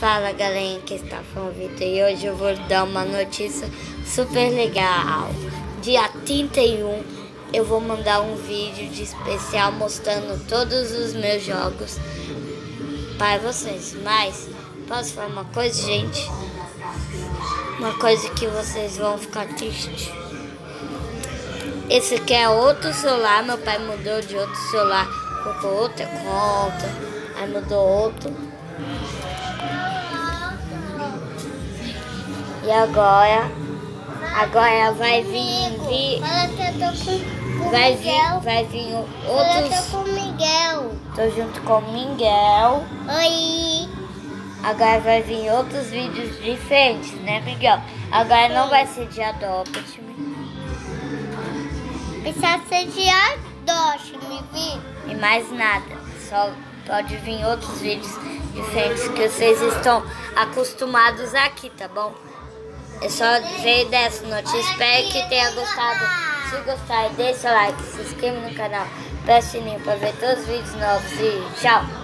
Fala galerinha que está falando Vitor e hoje eu vou dar uma notícia super legal. Dia 31 eu vou mandar um vídeo de especial mostrando todos os meus jogos para vocês. Mas posso falar uma coisa, gente? Uma coisa que vocês vão ficar tristes. Esse aqui é outro celular, meu pai mudou de outro celular, colocou outra conta, aí mudou outro. E agora, agora vai vir, vir vai vir, vai vir outros. Eu tô com o Miguel. Tô junto com o Miguel. Oi. Agora vai vir outros vídeos diferentes, né, Miguel? Agora não vai ser de Adopt. Precisa ser de Adopt Me, vi? E mais nada. Só pode vir outros vídeos diferentes que vocês estão acostumados aqui, tá bom? É só ver dessa notícia. Espero que tenha gostado. Se gostar, deixa o like, se inscreva no canal, preste o sininho para ver todos os vídeos novos e tchau!